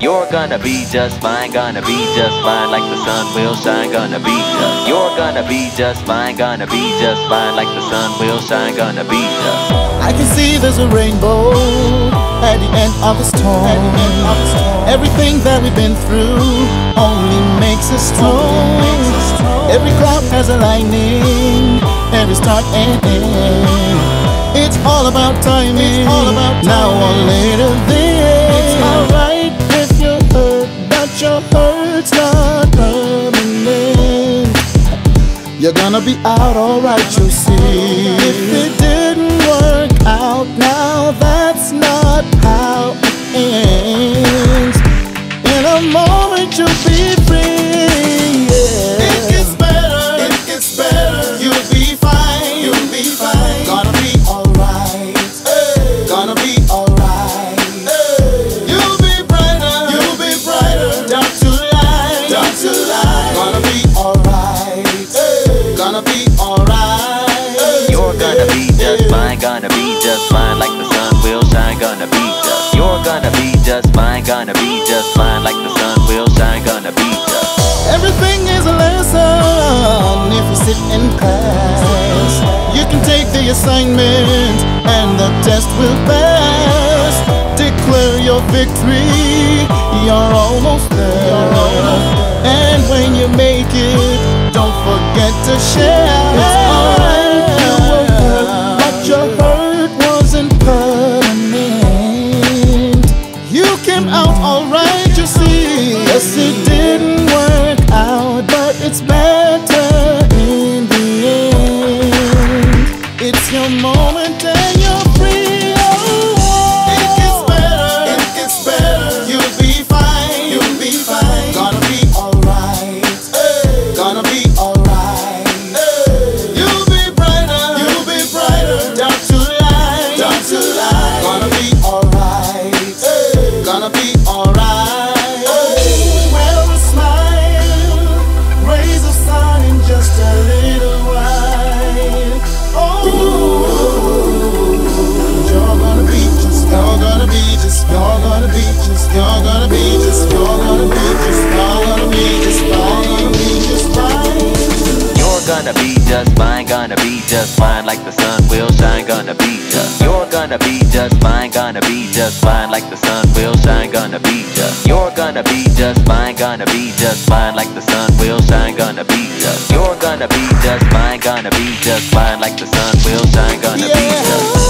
You're gonna be just fine, gonna be just fine like the sun will shine, gonna be just. You're gonna be just fine, gonna be just fine like the sun will shine, gonna be just. I can see there's a rainbow at the end of the storm. At the end of the storm. Everything that we've been through only makes us strong. Every cloud has a lightning, every start and end. It's all about timing. All about now or later, hurt's not permanent. You're gonna be out alright, you see. If it didn't gonna be just fine like the sun will shine, gonna be just. You're gonna be just fine, gonna be just fine like the sun will shine, gonna be just. Everything is a lesson if you sit in class. You can take the assignment and the test will pass. Declare your victory, you're almost there. And when you make it, don't forget to share. Moment gonna be just fine, gonna be just fine like the sun will shine, gonna be just. You're gonna be just fine, gonna be just fine like the sun will shine, gonna be just. You're gonna be just fine, gonna be just fine like the sun will shine, gonna be just. You're gonna be just fine, gonna be just fine like the sun will shine, gonna be just.